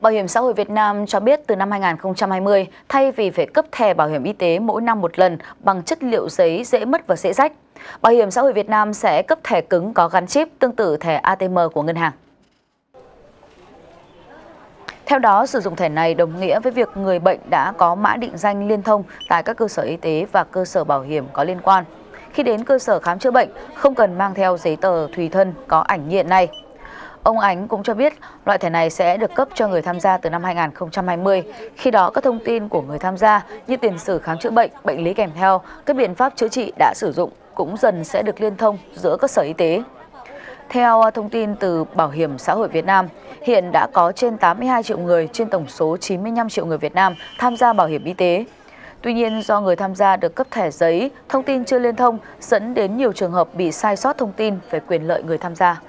Bảo hiểm xã hội Việt Nam cho biết từ năm 2020, thay vì phải cấp thẻ bảo hiểm y tế mỗi năm một lần bằng chất liệu giấy dễ mất và dễ rách, Bảo hiểm xã hội Việt Nam sẽ cấp thẻ cứng có gắn chip tương tự thẻ ATM của ngân hàng. Theo đó, sử dụng thẻ này đồng nghĩa với việc người bệnh đã có mã định danh liên thông tại các cơ sở y tế và cơ sở bảo hiểm có liên quan. Khi đến cơ sở khám chữa bệnh, không cần mang theo giấy tờ tùy thân có ảnh hiện này. Ông Ánh cũng cho biết loại thẻ này sẽ được cấp cho người tham gia từ năm 2020. Khi đó các thông tin của người tham gia như tiền sử khám chữa bệnh, bệnh lý kèm theo, các biện pháp chữa trị đã sử dụng cũng dần sẽ được liên thông giữa các sở y tế. Theo thông tin từ Bảo hiểm xã hội Việt Nam, hiện đã có trên 82 triệu người trên tổng số 95 triệu người Việt Nam tham gia bảo hiểm y tế. Tuy nhiên, do người tham gia được cấp thẻ giấy, thông tin chưa liên thông dẫn đến nhiều trường hợp bị sai sót thông tin về quyền lợi người tham gia.